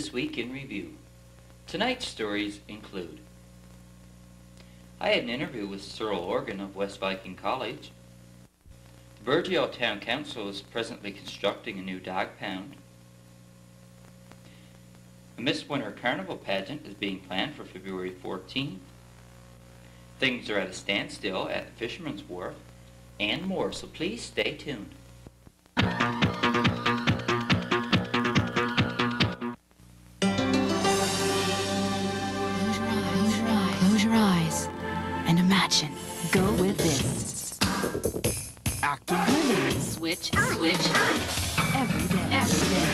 This Week in Review. Tonight's stories include I had an interview with Cyril Organ of West Viking College. The Burgeo Town Council is presently constructing a new dog pound. A Miss Winter Carnival pageant is being planned for February 14th. Things are at a standstill at the Fisherman's Wharf, and more, so please stay tuned. Acting Living. Switch. Switch. Every day. Every day.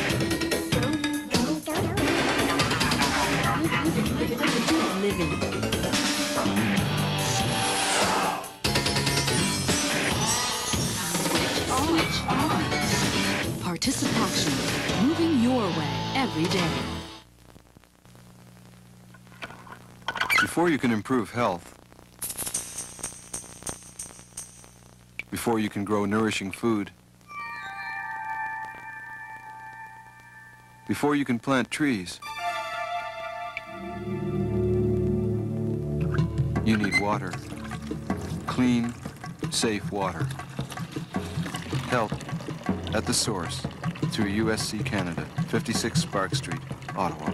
Living. Switch. Switch on. Participation. Moving your way every day. Before you can improve health, before you can grow nourishing food, before you can plant trees, you need water. Clean, safe water. Help at the source through USC Canada, 56 Sparks Street, Ottawa.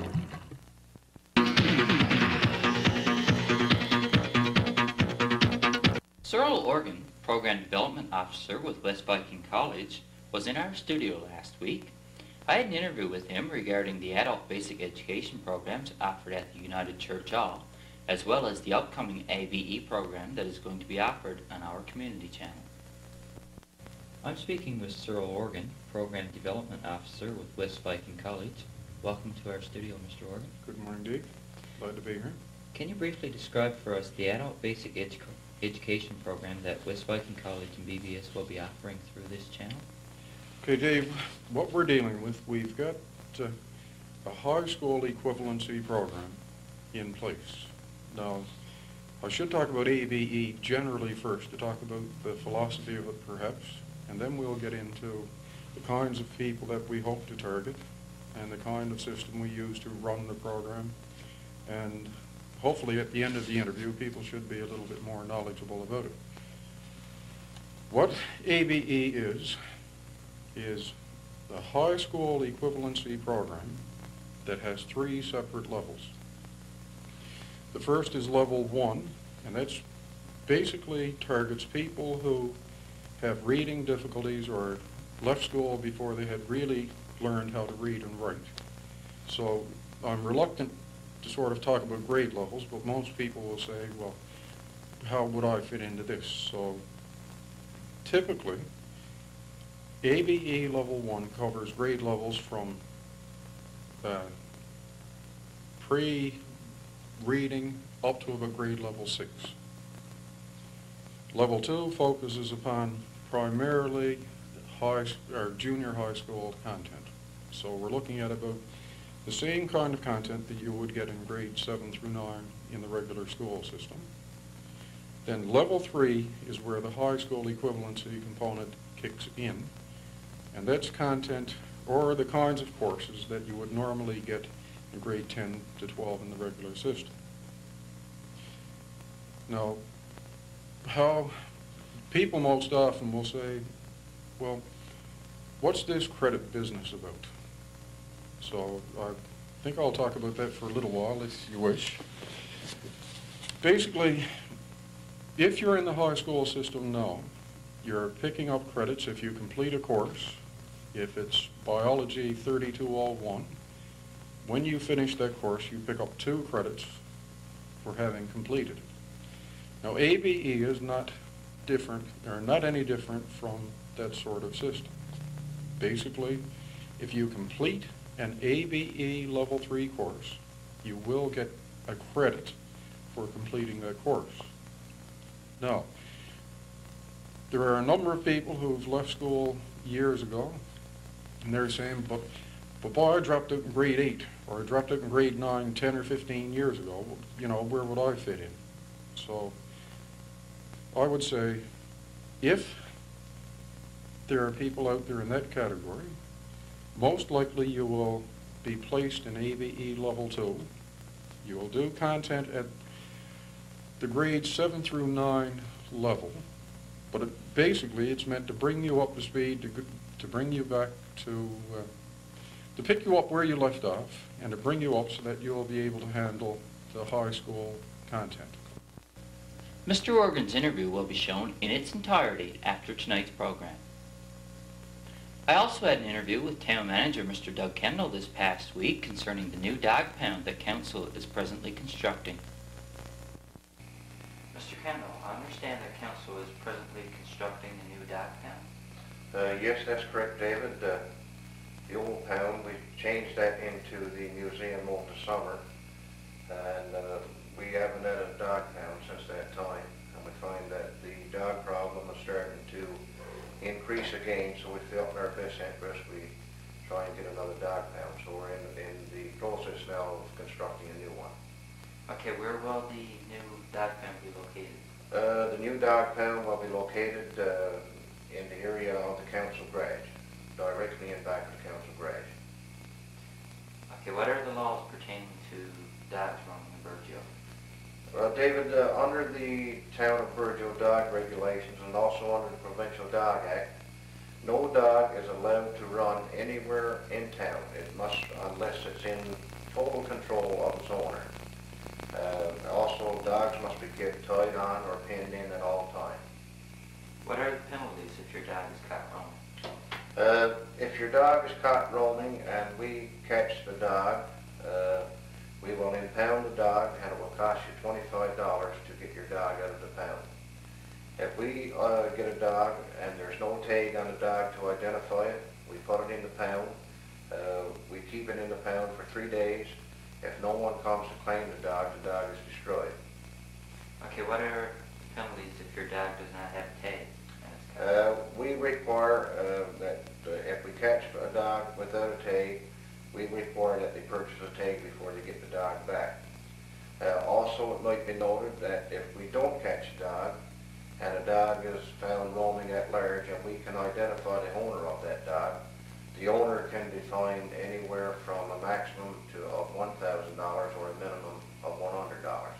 Cyril Organ, Program Development Officer with West Viking College, was in our studio last week. I had an interview with him regarding the adult basic education programs offered at the United Church Hall, as well as the upcoming ABE program that is going to be offered on our community channel. I'm speaking with Cyril Organ, Program Development Officer with West Viking College. Welcome to our studio, Mr. Organ. Good morning, Dave. Glad to be here. Can you briefly describe for us the adult basic edu- education program that West Viking College and BBS will be offering through this channel? Okay, Dave, what we're dealing with, we've got uh, a high school equivalency program in place. Now, I should talk about ABE generally first, to talk about the philosophy of it perhaps, and then we'll get into the kinds of people that we hope to target and the kind of system we use to run the program. And hopefully at the end of the interview, people should be a little bit more knowledgeable about it. What ABE is, is the high school equivalency program that has three separate levels. The first is level one, and that's basically targets people who have reading difficulties or left school before they had really learned how to read and write. So I'm reluctant to sort of talk about grade levels, but most people will say, well, how would I fit into this? So typically, ABE level one covers grade levels from uh, pre-reading up to about grade level six. Level two focuses upon primarily high, or junior high school content. So we're looking at about the same kind of content that you would get in grades seven through nine in the regular school system. Then level three is where the high school equivalency component kicks in. And that's content or the kinds of courses that you would normally get in grade 10 to 12 in the regular system. Now, how people most often will say, well, what's this credit business about? So I think I'll talk about that for a little while if you wish. Basically, if you're in the high school system now, you're picking up credits if you complete a course. If it's biology 3201, when you finish that course, you pick up two credits for having completed it. Now, ABE is not different, or not any different from that sort of system. Basically, if you complete an ABE Level 3 course, you will get a credit for completing that course. Now, there are a number of people who've left school years ago, and they're saying, but, but boy, I dropped out in grade 8, or I dropped out in grade 9 10 or 15 years ago. You know, where would I fit in? So I would say, if there are people out there in that category, most likely you will be placed in ABE Level 2. You will do content at the grades 7 through 9 level, but it, basically, it's meant to bring you up to speed, to, to bring you back to, uh, to pick you up where you left off, and to bring you up so that you'll be able to handle the high school content. Mr. Organ's interview will be shown in its entirety after tonight's program. I also had an interview with Town Manager Mr. Doug Kendall this past week concerning the new dog pound that Council is presently constructing. Mr. Kendall, I understand that Council is presently constructing a new dog pound. Uh, yes, that's correct, David. Uh, the old pound, we changed that into the museum over the summer. And, uh, we haven't had a dog pound since that time. And we find that the dog problem is starting to increase again, so we felt in our best interest, we try and get another dog pound. So we're in, in the process now of constructing a new one. Okay, where will the new dog pound be located? Uh, the new dog pound will be located, uh, in the area of the council garage, directly in back of the council garage. Okay, what are the laws pertaining to dogs roaming in Burgeo? Well, David, uh, under the Town of Burgeo dog regulations and also under the Provincial Dog Act, no dog is allowed to run anywhere in town. It must, unless it's in total control of its owner. Uh, also, dogs must be kept tied on or pinned in at all times. What are the penalties if your dog is caught roaming? Uh, if your dog is caught roaming and we catch the dog, uh, we will impound the dog and it will cost you twenty-five dollars to get your dog out of the pound. If we, uh, get a dog and there's no tag on the dog to identify it, we put it in the pound. Uh, we keep it in the pound for three days. If no one comes to claim the dog, the dog is destroyed. Okay, what are the penalties if your dog does not have a tag? and it's caught? Uh, we require, uh, that uh, if we catch a dog without a tag, we require that they purchase a tag before they get the dog back. Uh, also, it might be noted that if we don't catch a dog, and a dog is found roaming at large, and we can identify the owner of that dog, the owner can be fined anywhere from a maximum to, of one thousand dollars or a minimum of one hundred dollars.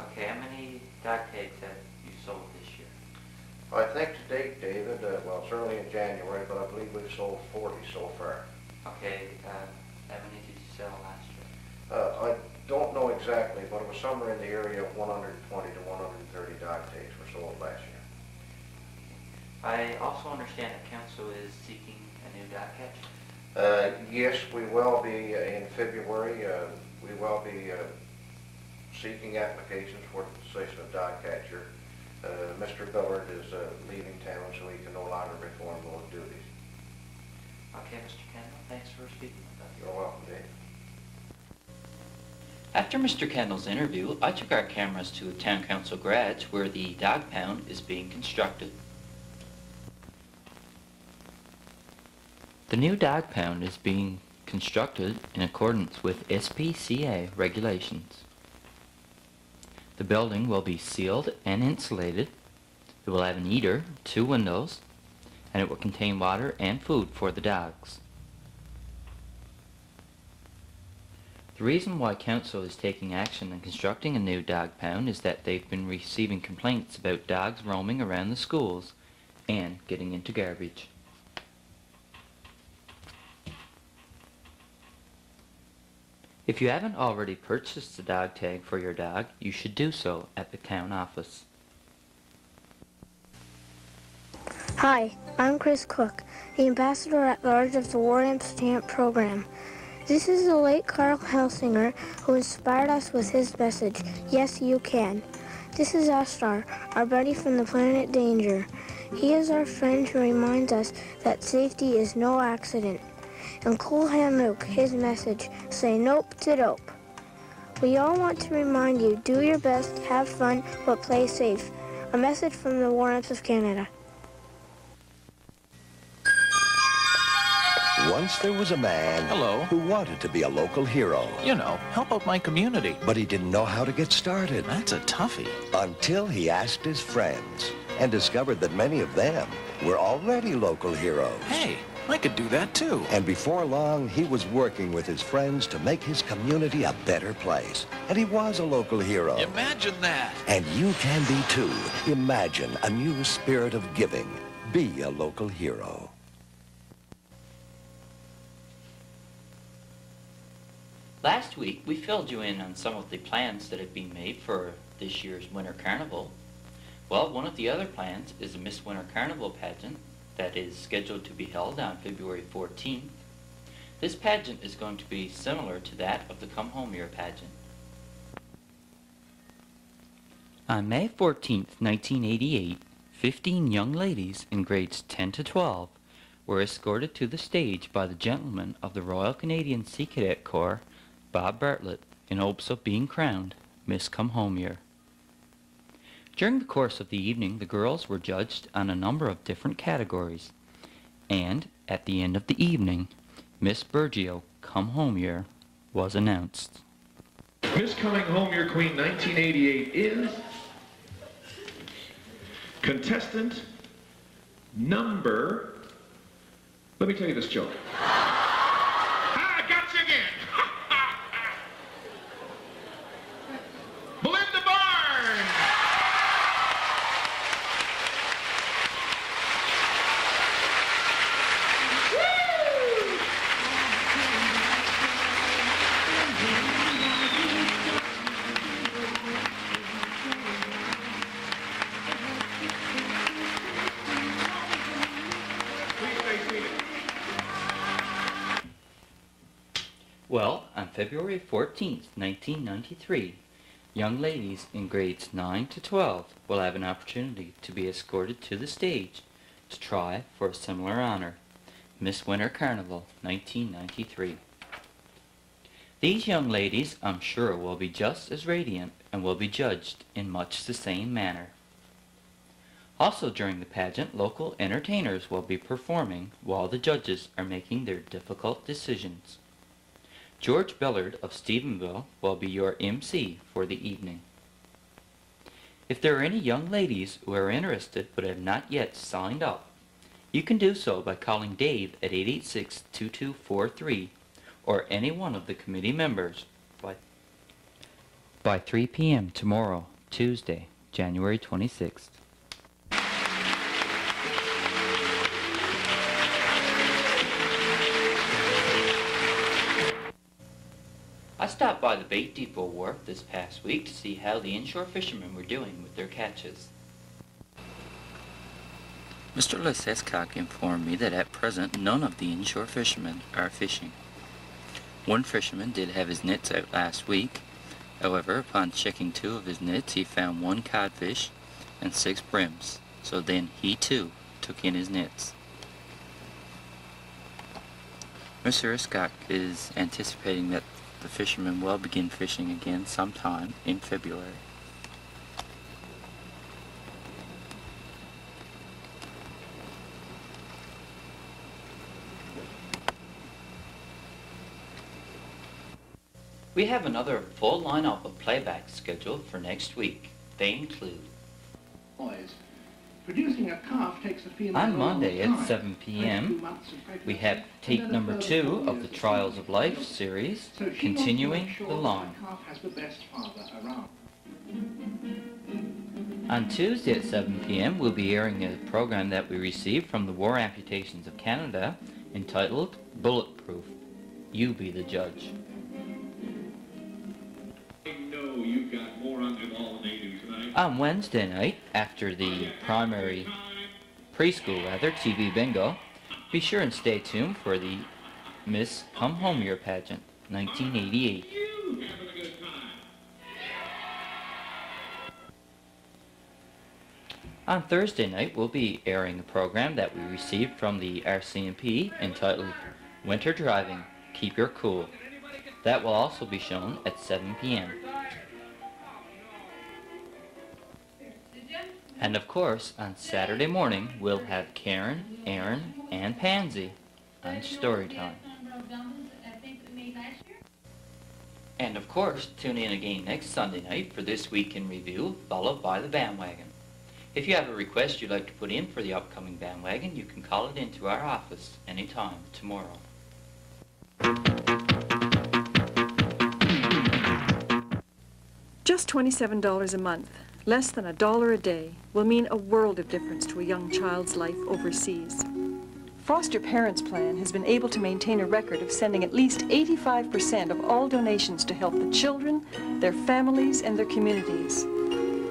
Okay, how many dog tags have you sold this year? I think to date, David, uh, well, it's early in January, but I believe we've sold forty so far. Okay, uh, how many did you sell last year? Uh, I don't know exactly, but it was somewhere in the area of 120 to 130 dog tags were sold last year. I also understand that council is seeking a new dog catch. Uh, yes, we will be uh, in February, uh, we will be uh, seeking applications for the position of dog catcher. Uh, Mr. Billard is uh, leaving town, so he can no longer perform those duties. Okay, Mr. Kendall, thanks for speaking with us. You're welcome, Dave. After Mr. Kendall's interview, I took our cameras to a town council garage where the dog pound is being constructed. The new dog pound is being constructed in accordance with SPCA regulations. The building will be sealed and insulated. It will have an eater, two windows, and it will contain water and food for the dogs. The reason why council is taking action and constructing a new dog pound is that they've been receiving complaints about dogs roaming around the schools and getting into garbage. If you haven't already purchased a dog tag for your dog, you should do so at the town office. Hi, I'm Chris Cook, the ambassador at large of the War Amp Stamp program. This is the late Carl Helsinger who inspired us with his message, Yes, You Can. This is Astar, our buddy from the planet Danger. He is our friend who reminds us that safety is no accident. And cool, Cole Hamnook, his message, say nope to dope. We all want to remind you, do your best, have fun, but play safe. A message from the War Amps of Canada. Once there was a man Hello. who wanted to be a local hero, You know, help out my community. but he didn't know how to get started That's a toughie. until he asked his friends and discovered that many of them were already local heroes. Hey, I could do that too. And before long, he was working with his friends to make his community a better place. And he was a local hero. Imagine that. And you can be too. Imagine a new spirit of giving. Be a local hero. Last week, we filled you in on some of the plans that have been made for this year's Winter Carnival. Well, one of the other plans is a Miss Winter Carnival pageant that is scheduled to be held on February 14th. This pageant is going to be similar to that of the Come Home Year pageant. On May 14th, 1988, 15 young ladies in grades 10 to 12 were escorted to the stage by the gentlemen of the Royal Canadian Sea Cadet Corps, Bob Bartlett, in hopes of being crowned Miss Come Home Year. During the course of the evening, the girls were judged on a number of different categories, and at the end of the evening, Miss Burgeo Come Home Year was announced. Miss Coming Home Year Queen 1988 is contestant number. Let me tell you this joke. February 14, 1993, young ladies in grades 9 to 12 will have an opportunity to be escorted to the stage to try for a similar honor, Miss Winter Carnival 1993. These young ladies, I'm sure, will be just as radiant and will be judged in much the same manner. Also during the pageant, local entertainers will be performing while the judges are making their difficult decisions. George Bellard of Stephenville will be your MC for the evening. If there are any young ladies who are interested but have not yet signed up, you can do so by calling Dave at 886-2243 or any one of the committee members by, by 3 p.m. tomorrow, Tuesday, January 26th. I stopped by the bait depot wharf this past week to see how the inshore fishermen were doing with their catches. Mr. Lesescock informed me that at present none of the inshore fishermen are fishing. One fisherman did have his nets out last week. However, upon checking two of his nets, he found one codfish and six brims. So then he too took in his nets. Mr. Escock is anticipating that the fishermen will begin fishing again sometime in February. We have another full lineup of playbacks scheduled for next week. They include Boys, producing a calf takes a female On Monday at 7 p.m., 22 months of we have tape number two of the Trials of Life series, So she wants to continuing sure the line. The calf has the best father around. On Tuesday at 7 p.m., we'll be airing a program that we received from the War Amputations of Canada entitled Bulletproof. You be the judge. Oh, on the ball than they do tonight. On Wednesday night, after the oh, primary preschool rather TV bingo, be sure and stay tuned for the Miss Come Home Year pageant 1988. You having a good time. On Thursday night, we'll be airing a program that we received from the RCMP entitled Winter Driving, Keep Your Cool. That will also be shown at 7 p.m. And of course, on Saturday morning, we'll have Karen, Aaron, and Pansy on Storytime. And of course, tune in again next Sunday night for This Week in Review, followed by The Bandwagon. If you have a request you'd like to put in for the upcoming bandwagon, you can call it into our office anytime tomorrow. Just $27 a month, less than a dollar a day, will mean a world of difference to a young child's life overseas. Foster Parents Plan has been able to maintain a record of sending at least 85% of all donations to help the children, their families, and their communities.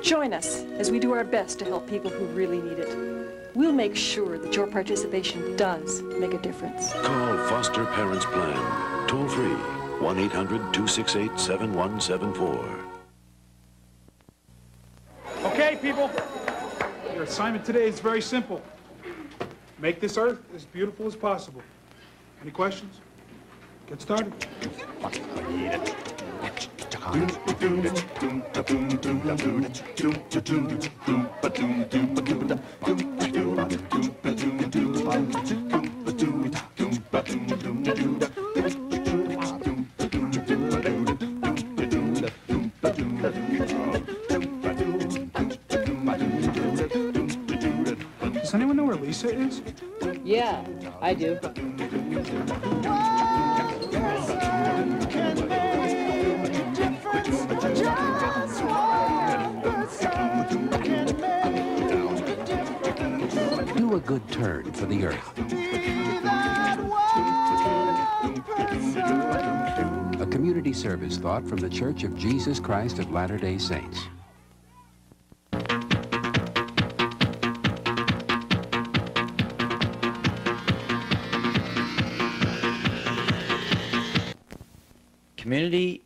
Join us as we do our best to help people who really need it. We'll make sure that your participation does make a difference. Call Foster Parents Plan. Toll free 1 people. Your assignment today is very simple. Make this earth as beautiful as possible. Any questions? Get started. Anyone know where Lisa is? Yeah, I do. Do a good turn for the earth. A community service thought from the Church of Jesus Christ of Latter-day Saints.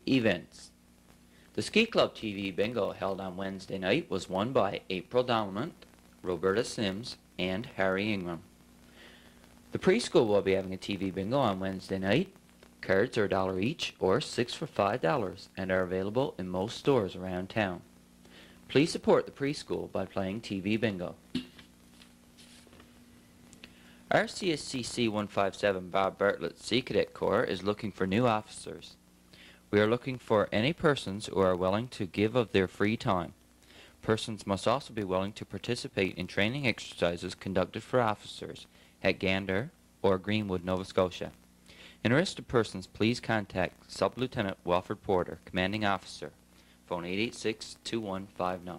Events. The Ski Club TV bingo held on Wednesday night was won by April Dominant, Roberta Sims, and Harry Ingram. The preschool will be having a TV bingo on Wednesday night. Cards are a dollar each or six for five dollars and are available in most stores around town. Please support the preschool by playing TV bingo. Our CSCC 157 Bob Bartlett Sea Cadet Corps is looking for new officers. We are looking for any persons who are willing to give of their free time. Persons must also be willing to participate in training exercises conducted for officers at Gander or Greenwood, Nova Scotia. Interested persons, please contact Sub-Lieutenant Walford Porter, Commanding Officer, phone 886-2159.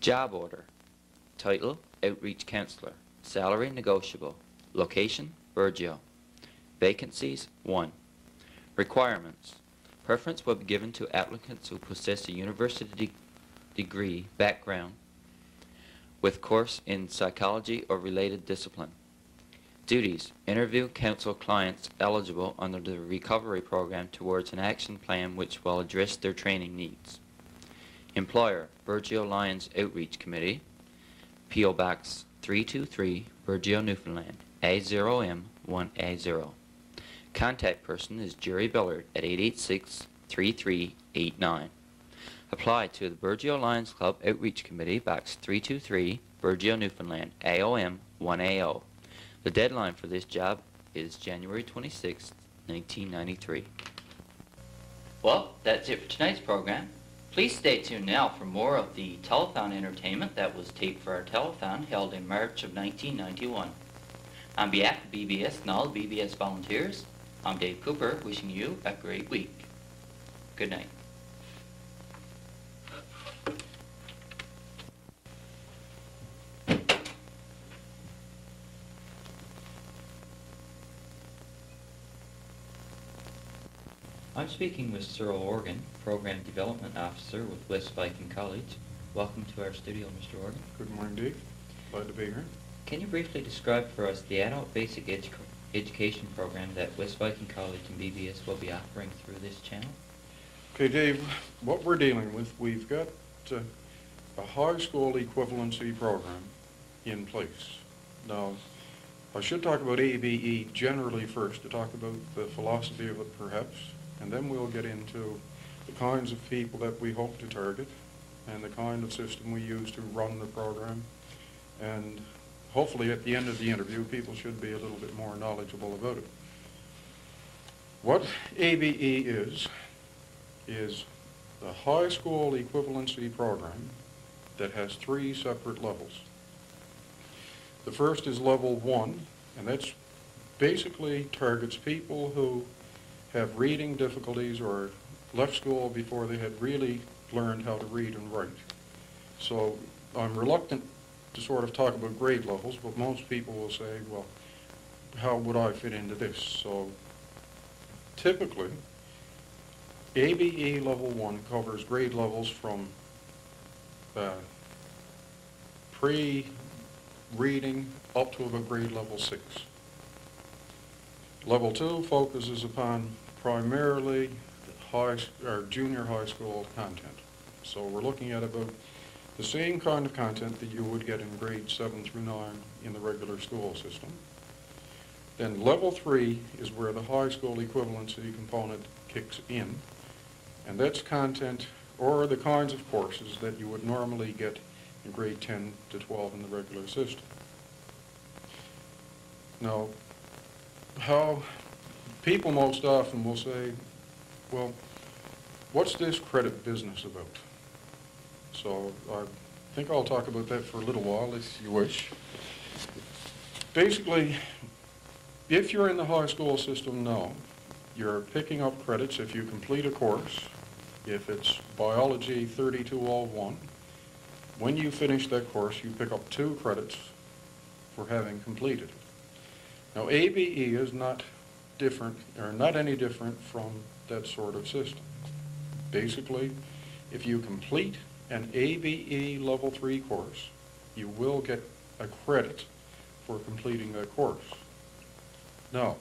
Job order. Title, Outreach Counselor. Salary, negotiable. Location, Burgeo. Vacancies, 1. Requirements. Preference will be given to applicants who possess a university de degree background with course in psychology or related discipline. Duties. Interview counsel clients eligible under the recovery program towards an action plan which will address their training needs. Employer. Burgeo Lions Outreach Committee. P.O. Box 323, Burgeo, Newfoundland. A0M1A0. Contact person is Jerry Billard at 886-3389. Apply to the Burgeo Lions Club Outreach Committee, Box 323, Burgeo, Newfoundland, AOM 1AO. The deadline for this job is January 26, 1993. Well, that's it for tonight's program. Please stay tuned now for more of the telethon entertainment that was taped for our telethon held in March of 1991. On behalf of BBS and all BBS volunteers, I'm Dave Cooper, wishing you a great week. Good night. I'm speaking with Cyril Organ, Program Development Officer with West Viking College. Welcome to our studio, Mr. Organ. Good morning, Dave. Glad to be here. Can you briefly describe for us the adult basic edu education program that West Viking College and BBS will be offering through this channel? Okay, Dave, what we're dealing with, we've got uh, a high school equivalency program in place. Now, I should talk about ABE generally first, to talk about the philosophy of it perhaps, and then we'll get into the kinds of people that we hope to target and the kind of system we use to run the program. And hopefully at the end of the interview, people should be a little bit more knowledgeable about it. What ABE is, is the high school equivalency program that has three separate levels. The first is level one, and that's basically targets people who have reading difficulties or left school before they had really learned how to read and write. So I'm reluctant to sort of talk about grade levels, but most people will say, well, how would I fit into this? So typically, ABE level one covers grade levels from uh, pre-reading up to about grade level six. Level two focuses upon primarily high, or junior high school content. So we're looking at about the same kind of content that you would get in grades seven through nine in the regular school system. Then level three is where the high school equivalency component kicks in, and that's content or the kinds of courses that you would normally get in grade 10 to 12 in the regular system. Now, how people most often will say, well, what's this credit business about? So I think I'll talk about that for a little while, if you wish. Basically, if you're in the high school system now, you're picking up credits if you complete a course, if it's biology 3201, when you finish that course, you pick up two credits for having completed it. Now, ABE is not different, or not any different from that sort of system. Basically, if you complete an ABE Level 3 course, you will get a credit for completing that course. Now,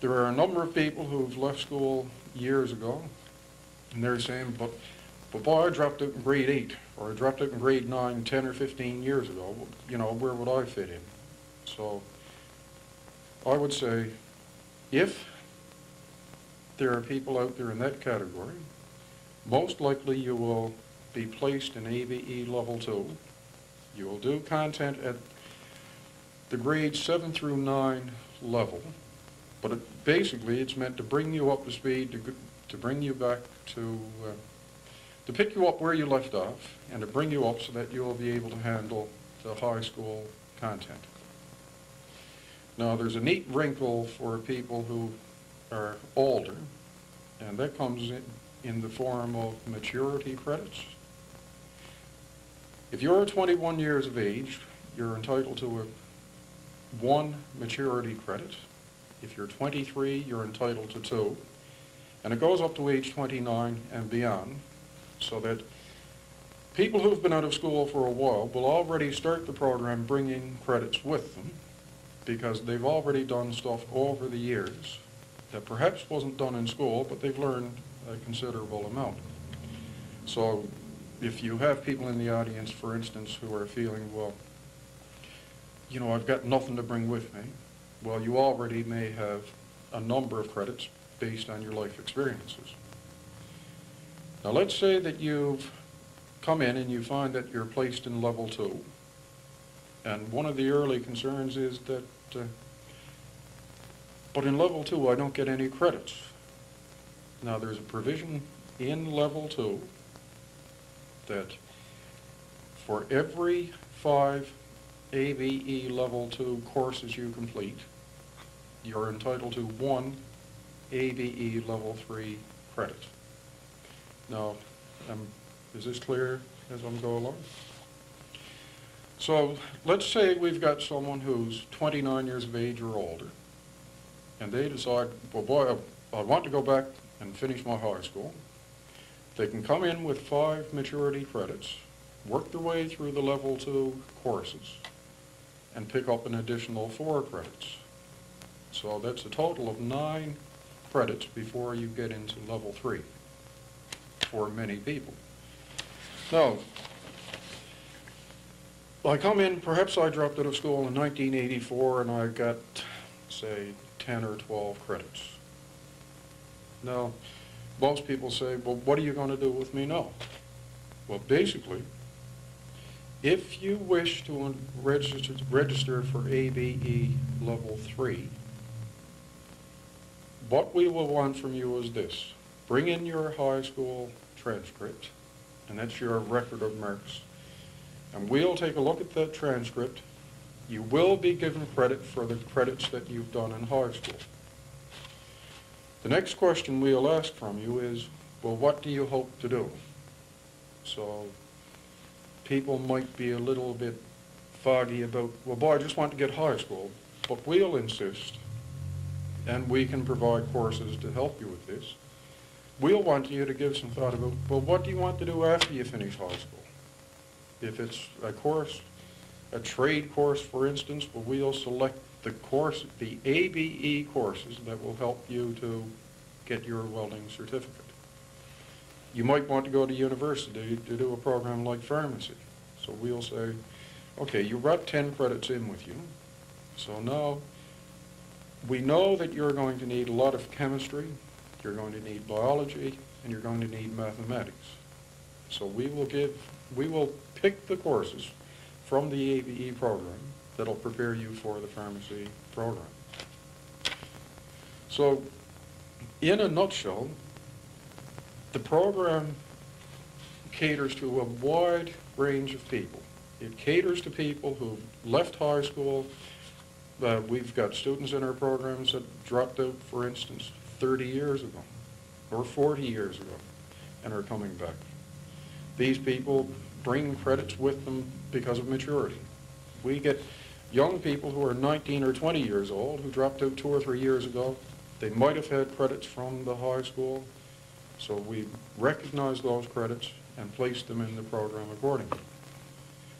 there are a number of people who've left school years ago, and they're saying, but, but boy, I dropped out in grade 8, or I dropped out in grade 9 10 or 15 years ago. You know, where would I fit in? So I would say if there are people out there in that category, most likely you will be placed in ABE Level 2. You will do content at the grade 7 through 9 level, but it, basically it's meant to bring you up to speed, to, to bring you back to, uh, to pick you up where you left off, and to bring you up so that you'll be able to handle the high school content. Now, there's a neat wrinkle for people who are older, and that comes in, in the form of maturity credits. If you're 21 years of age, you're entitled to a one maturity credit. If you're 23, you're entitled to two. And it goes up to age 29 and beyond, so that people who've been out of school for a while will already start the program bringing credits with them because they've already done stuff over the years that perhaps wasn't done in school, but they've learned a considerable amount. So if you have people in the audience, for instance, who are feeling, well, you know, I've got nothing to bring with me, well, you already may have a number of credits based on your life experiences. Now let's say that you've come in and you find that you're placed in level two. And one of the early concerns is that, uh, but in level two, I don't get any credits. Now, there's a provision in level two that for every five ABE level two courses you complete, you're entitled to one ABE level three credit. Now, um, is this clear as I'm going along? So let's say we've got someone who's 29 years of age or older, and they decide, well, boy, I, I want to go back and finish my high school. They can come in with five maturity credits, work their way through the level two courses, and pick up an additional four credits. So that's a total of nine credits before you get into level three for many people. Now, I come in, perhaps I dropped out of school in 1984 and I got, say, 10 or 12 credits. Now, most people say, well, what are you going to do with me now? Well, basically, if you wish to register, register for ABE Level 3, what we will want from you is this. bring in your high school transcript, and that's your record of marks. And we'll take a look at that transcript. You will be given credit for the credits that you've done in high school. The next question we'll ask from you is, well, what do you hope to do? So people might be a little bit foggy about, well, boy, I just want to get high school. But we'll insist, and we can provide courses to help you with this. We'll want you to give some thought about, well, what do you want to do after you finish high school? If it's a course, a trade course, for instance, well, we'll select the course, the ABE courses that will help you to get your welding certificate. You might want to go to university to do a program like pharmacy. So we'll say, okay, you brought 10 credits in with you. So now we know that you're going to need a lot of chemistry, you're going to need biology, and you're going to need mathematics. So we will give, we will pick the courses from the ABE program that'll prepare you for the pharmacy program. So in a nutshell, the program caters to a wide range of people. It caters to people who've left high school. Uh, we've got students in our programs that dropped out, for instance, 30 years ago or 40 years ago and are coming back. These people bring credits with them because of maturity. We get young people who are 19 or 20 years old who dropped out two or three years ago. They might have had credits from the high school, so we recognize those credits and place them in the program accordingly.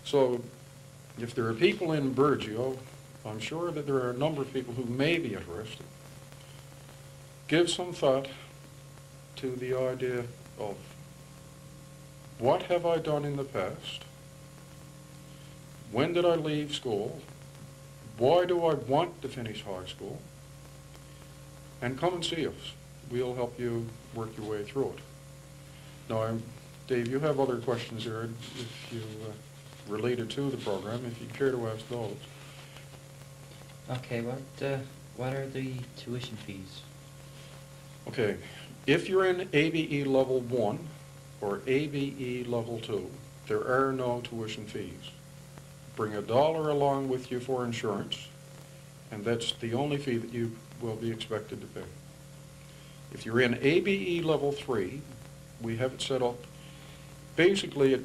So if there are people in Burgeo, I'm sure that there are a number of people who may be interested. Give some thought to the idea of what have I done in the past? When did I leave school? Why do I want to finish high school? And come and see us. We'll help you work your way through it. Now, I'm, Dave, you have other questions here if you uh, related to the program, if you care to ask those. Okay, what, uh, what are the tuition fees? Okay, if you're in ABE level one or ABE level two, there are no tuition fees. Bring a dollar along with you for insurance, and that's the only fee that you will be expected to pay. If you're in ABE level three, we have it set up, basically it,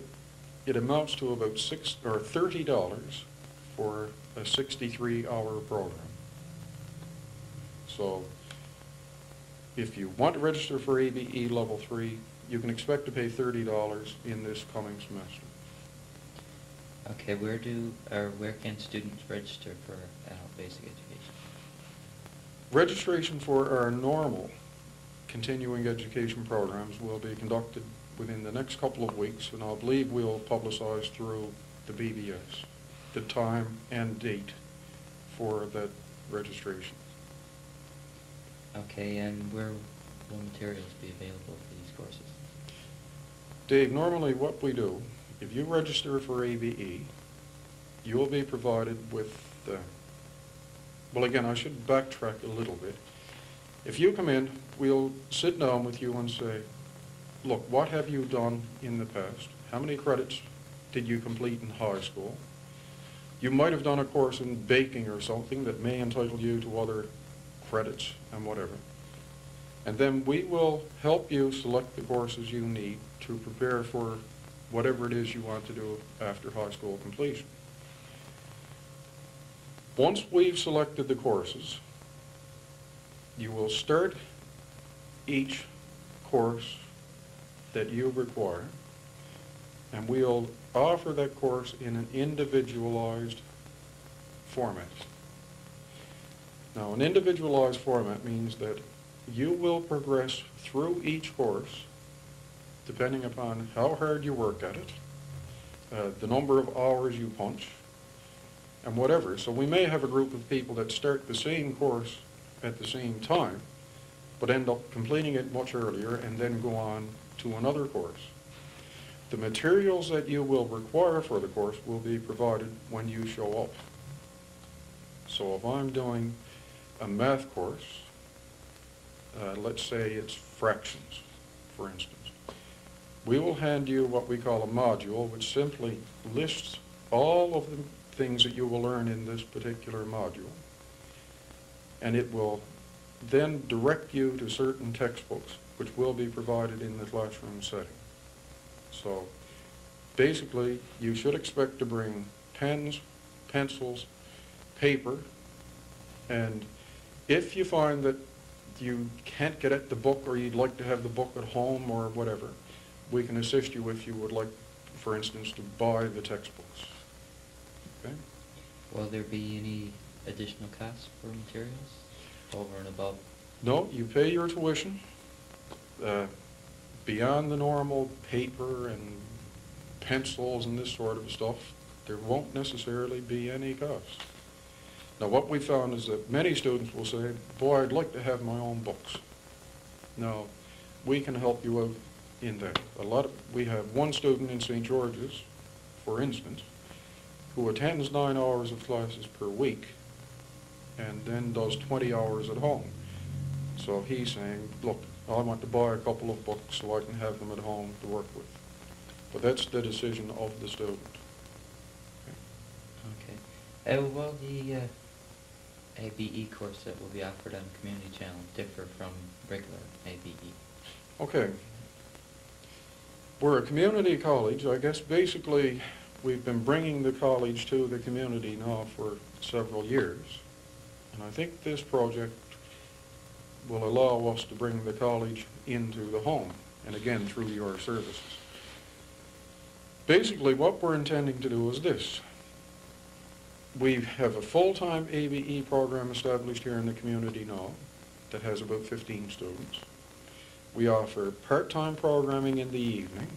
it amounts to about six, or thirty dollars for a 63-hour program. So if you want to register for ABE Level 3, you can expect to pay $30 in this coming semester. Okay, where do, or where can students register for adult basic education? Registration for our normal continuing education programs will be conducted within the next couple of weeks, and I believe we'll publicize through the BBS the time and date for that registration. Okay, and where will materials be available for these courses? Dave, normally what we do, if you register for ABE, you will be provided with, well again, I should backtrack a little bit. If you come in, we'll sit down with you and say, look, what have you done in the past? How many credits did you complete in high school? You might have done a course in baking or something that may entitle you to other credits and whatever. And then we will help you select the courses you need to prepare for whatever it is you want to do after high school completion. Once we've selected the courses, you will start each course that you require, and we'll offer that course in an individualized format. Now, an individualized format means that you will progress through each course depending upon how hard you work at it, uh, the number of hours you punch, and whatever. So we may have a group of people that start the same course at the same time, but end up completing it much earlier and then go on to another course. The materials that you will require for the course will be provided when you show up. So if I'm doing a math course, uh, let's say it's fractions, for instance. We will hand you what we call a module, which simply lists all of the things that you will learn in this particular module. And it will then direct you to certain textbooks, which will be provided in the classroom setting. So basically, you should expect to bring pens, pencils, paper, and if you find that you can't get at the book or you'd like to have the book at home or whatever, we can assist you if you would like, for instance, to buy the textbooks. Okay? Will there be any additional costs for materials over and above? No, you pay your tuition uh, beyond the normal paper and pencils and this sort of stuff. There won't necessarily be any cost. Now, what we found is that many students will say, boy, I'd like to have my own books. Now, we can help you out in that. A lot of, we have one student in St. George's, for instance, who attends nine hours of classes per week and then does 20 hours at home. So he's saying, look, I want to buy a couple of books so I can have them at home to work with. But that's the decision of the student. Okay. Uh, will the uh, ABE course that will be offered on Community Channel differ from regular ABE? Okay. We're a community college. I guess basically we've been bringing the college to the community now for several years. And I think this project will allow us to bring the college into the home, and again, through your services. Basically, what we're intending to do is this. We have a full-time ABE program established here in the community now that has about 15 students. We offer part-time programming in the evening.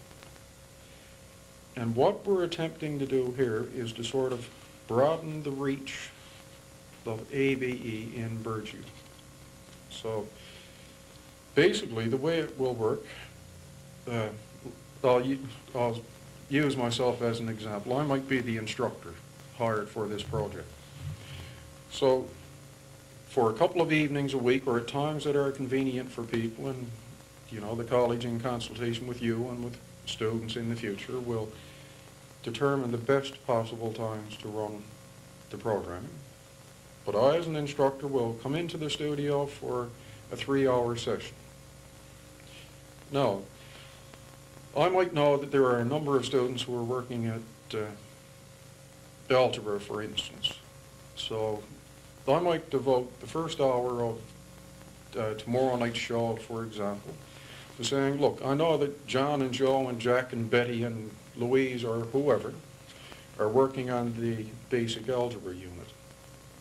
And what we're attempting to do here is to sort of broaden the reach of ABE in Burgeo. So basically, the way it will work, uh, I'll, I'll use myself as an example. I might be the instructor hired for this project. So for a couple of evenings a week or at times that are convenient for people and you know the college in consultation with you and with students in the future will determine the best possible times to run the programming. But I as an instructor will come into the studio for a three-hour session. Now, I might know that there are a number of students who are working at uh, algebra, for instance. So I might devote the first hour of uh, tomorrow night's show, for example, saying, look, I know that John and Joe and Jack and Betty and Louise or whoever are working on the basic algebra unit.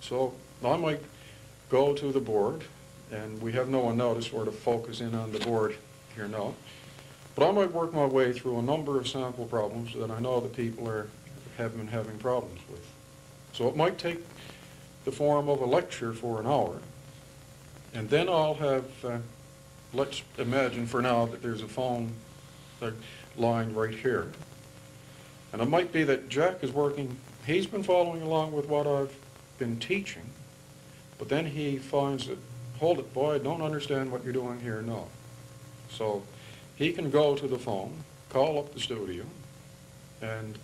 So I might go to the board, and we have no one now to focus in on the board here now, but I might work my way through a number of sample problems that I know the people are have been having problems with. So it might take the form of a lecture for an hour, and then I'll have, uh, let's imagine for now that there's a phone line right here. And it might be that Jack is working, he's been following along with what I've been teaching, but then he finds that, hold it, boy, I don't understand what you're doing here, no. So he can go to the phone, call up the studio, and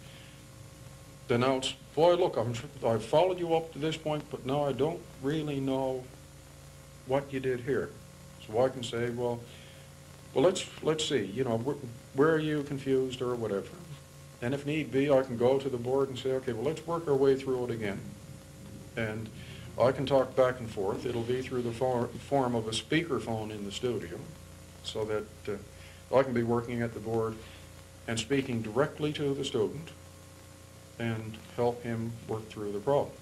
denounce, boy, look, I'm, I've followed you up to this point, but now I don't really know what you did here. So I can say, well, well, let's, let's see, you know, where, where are you confused or whatever. And if need be, I can go to the board and say, okay, well, let's work our way through it again. And I can talk back and forth. It'll be through the for form of a speakerphone in the studio so that uh, I can be working at the board and speaking directly to the student and help him work through the problem.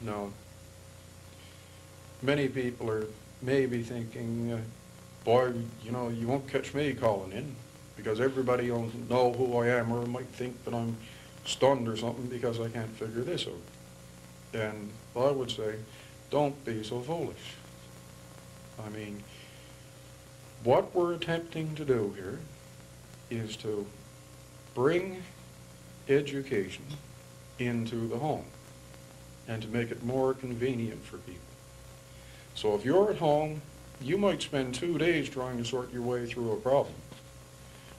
Now, many people are maybe thinking, uh, boy, you know, you won't catch me calling in because everybody will know who I am or might think that I'm stunned or something because I can't figure this out. And I would say, don't be so foolish. I mean, what we're attempting to do here is to bring education into the home and to make it more convenient for people. So if you're at home you might spend two days trying to sort your way through a problem.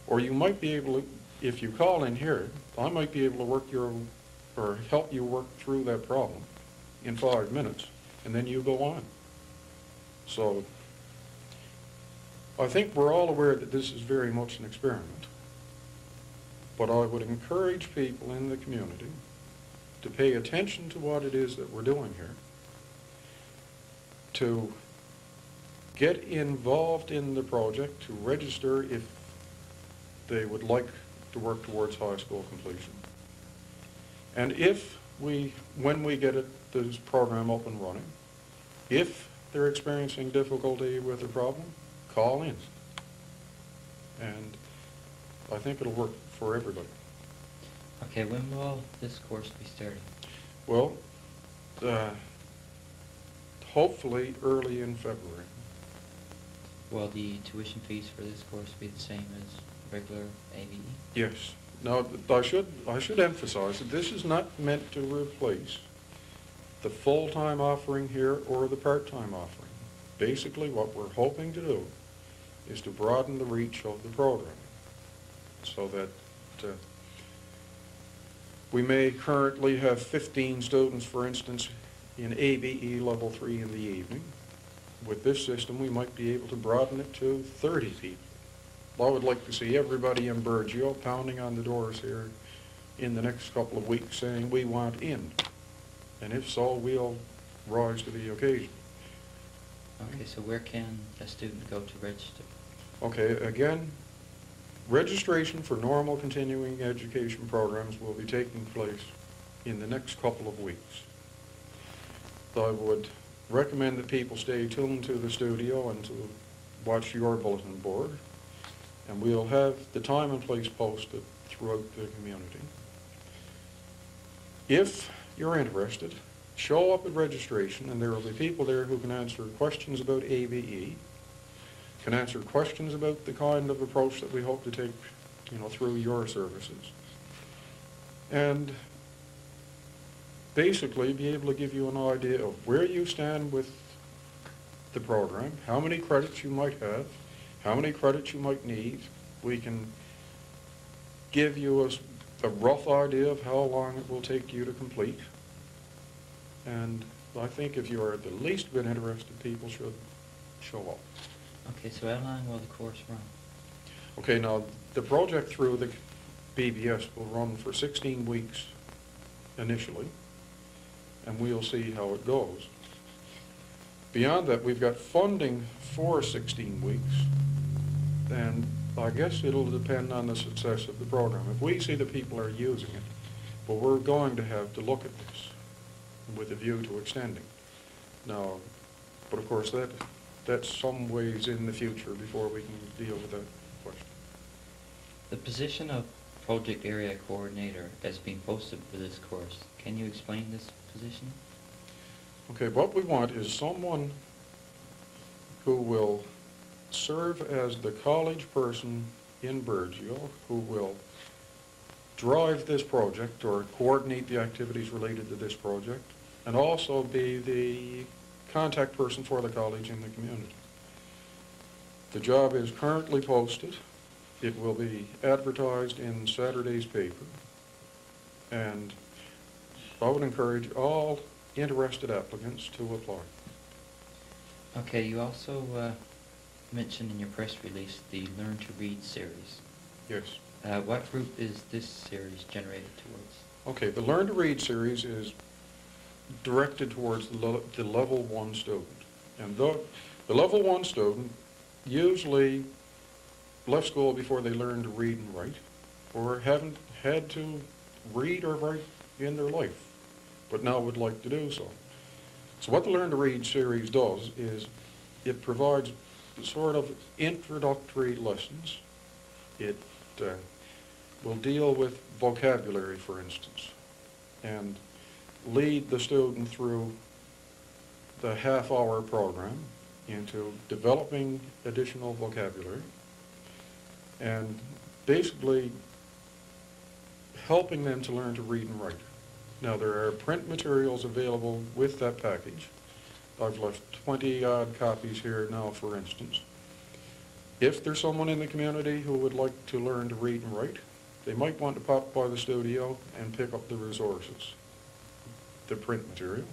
Or you might be able to, if you call in here, I might be able to work your, or help you work through that problem in five minutes, and then you go on. So, I think we're all aware that this is very much an experiment. But I would encourage people in the community to pay attention to what it is that we're doing here, to get involved in the project, to register if they would like to work towards high school completion. And if we, when we get it, this program up and running, if they're experiencing difficulty with a problem, call in. And I think it'll work for everybody. Okay, when will this course be starting? Well, uh, hopefully early in February. Will the tuition fees for this course be the same as regular E? ABE? Yes. Now, I should, I should emphasize that this is not meant to replace the full-time offering here or the part-time offering. Basically, what we're hoping to do is to broaden the reach of the program so that uh, we may currently have 15 students, for instance, in ABE Level 3 in the evening. With this system, we might be able to broaden it to 30 people. I would like to see everybody in Burgeo pounding on the doors here in the next couple of weeks saying, we want in. And if so, we'll rise to the occasion. Okay, so where can a student go to register? Okay, again, registration for normal continuing education programs will be taking place in the next couple of weeks. I would recommend that people stay tuned to the studio and to watch your bulletin board. And we'll have the time and place posted throughout the community. If you're interested, show up at registration and there will be people there who can answer questions about ABE, can answer questions about the kind of approach that we hope to take, you know, through your services. And basically be able to give you an idea of where you stand with the program, how many credits you might have, how many credits you might need. We can give you a rough idea of how long it will take you to complete. And I think if you are the least bit interested, people should show up. Okay, so how long will the course run? Okay, now, the project through the BBS will run for 16 weeks initially, and we'll see how it goes. Beyond that, we've got funding for 16 weeks, and I guess it'll depend on the success of the program. If we see that people are using it, but we're going to have to look at this with a view to extending. Now, but of course, that, that's some ways in the future before we can deal with that question. The position of project area coordinator has been posted for this course. Can you explain this position? Okay, what we want is someone who will serve as the college person in Burgeo, who will drive this project or coordinate the activities related to this project, and also be the contact person for the college in the community. The job is currently posted. It will be advertised in Saturday's paper. And I would encourage all interested applicants to apply. Okay, you also uh, mentioned in your press release the Learn to Read series. Yes. Uh, what group is this series generated towards? Okay, the Learn to Read series is directed towards the, le- the level one student. And the, the level one student usually left school before they learned to read and write, or haven't had to read or write in their life, but now would like to do so. So what the Learn to Read series does is it provides sort of introductory lessons. It uh, will deal with vocabulary, for instance, and lead the student through the half-hour program into developing additional vocabulary and basically helping them to learn to read and write. Now, there are print materials available with that package, I've left 20 odd copies here now, for instance. If there's someone in the community who would like to learn to read and write, they might want to pop by the studio and pick up the resources, the print material.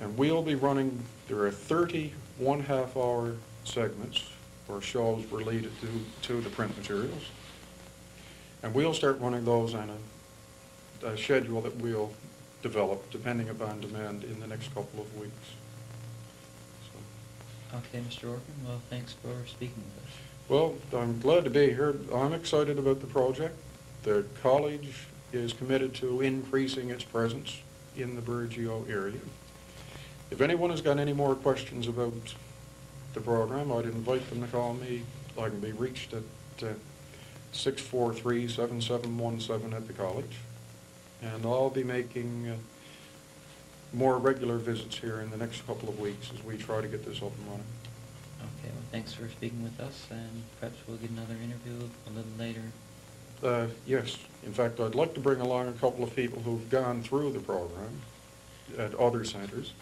And we'll be running, there are 30 one-half-hour segments or shows related to, to the print materials. And we'll start running those on a, a schedule that we'll develop depending upon demand in the next couple of weeks. Okay, Mr. Organ, well, thanks for speaking with us. Well, I'm glad to be here. I'm excited about the project. The college is committed to increasing its presence in the Burgeo area. If anyone has got any more questions about the program, I'd invite them to call me. I can be reached at uh, 643-7717 at the college. And I'll be making uh, more regular visits here in the next couple of weeks as we try to get this up and running. Okay, well, thanks for speaking with us, and perhaps we'll get another interview a little later. Uh, Yes, in fact, I'd like to bring along a couple of people who've gone through the program at other centers,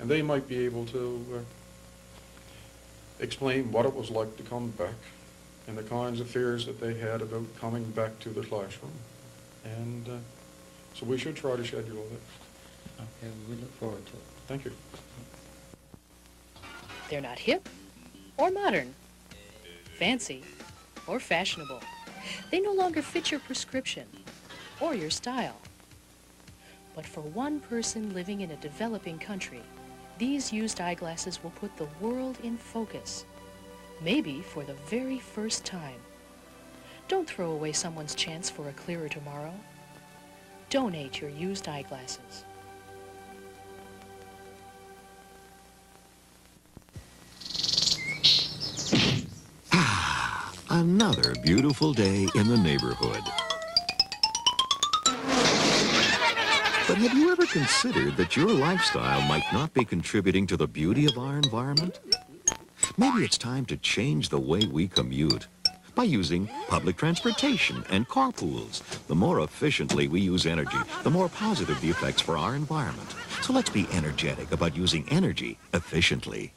and they might be able to uh, explain what it was like to come back and the kinds of fears that they had about coming back to the classroom. And uh, so we should try to schedule it. Okay, we look forward to it. Thank you. They're not hip or modern, fancy or fashionable. They no longer fit your prescription or your style. But for one person living in a developing country, these used eyeglasses will put the world in focus, maybe for the very first time. Don't throw away someone's chance for a clearer tomorrow. Donate your used eyeglasses. Ah, another beautiful day in the neighborhood. But have you ever considered that your lifestyle might not be contributing to the beauty of our environment? Maybe it's time to change the way we commute by using public transportation and carpools. The more efficiently we use energy, the more positive the effects for our environment. So let's be energetic about using energy efficiently.